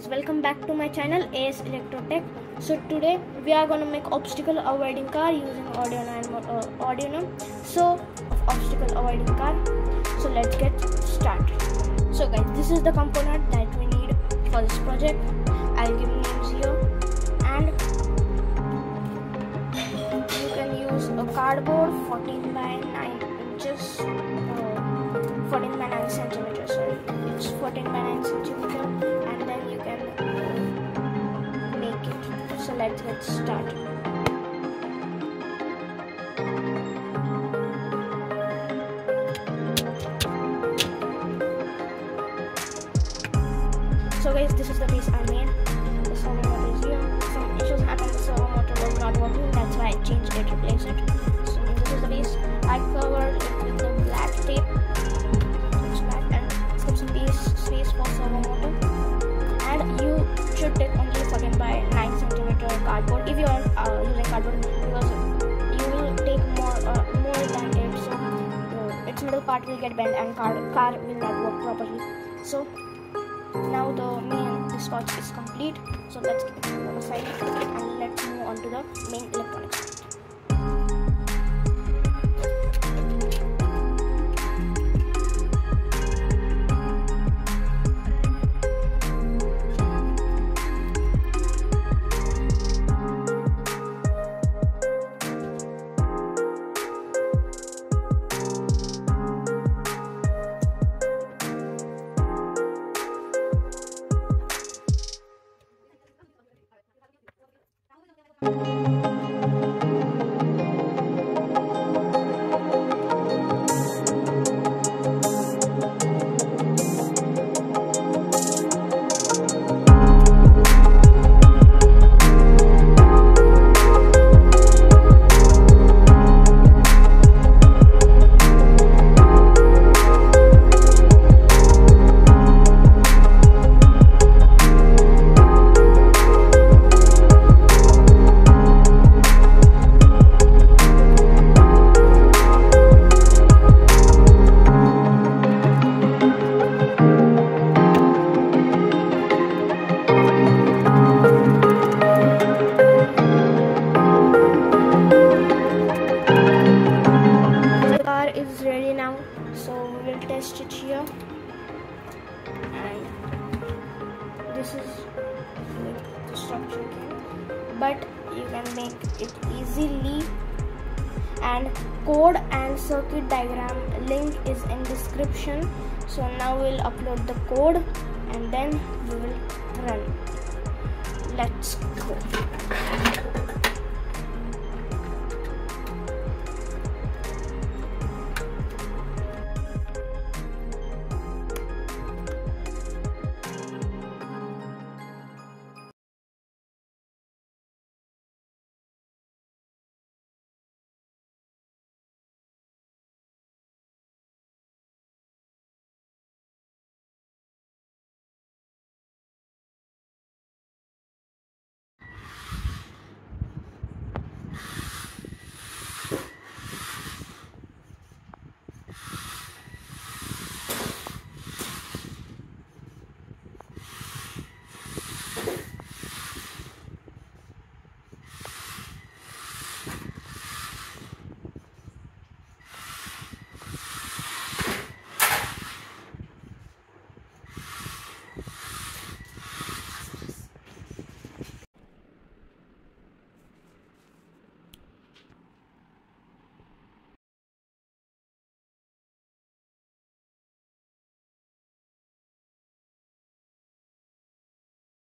guys welcome back to my channel AS Electrotech. So today we are to make obstacle avoiding car using Arduino and uh, Arduino so obstacle avoiding car. So let's get started. So guys this is the component that we need for this project. I'll give names here. And you can use a cardboard 14 by 9 inches uh, 14 by 9 centimeters sorry. It's 14 by 9 let's get started so guys this is the piece I made. The servo motor is here some issues happened the servo motor was not working that's why I changed it replaced it. So this is the piece I covered it with the black tape. It's black and skip some piece space for servo motor and you should take only 14 by 9 centimeter cardboard. If you are uh, using cardboard because you will take more uh, more than it so uh, its middle part will get bent and car, car will not work properly. So now the main dispatch is complete. So let's keep it on the side and let's move on to the main electronics the test it here and this is like the structure came but you can make it easily. And code and circuit diagram link is in description. So now we'll upload the code and then we will run. Let's go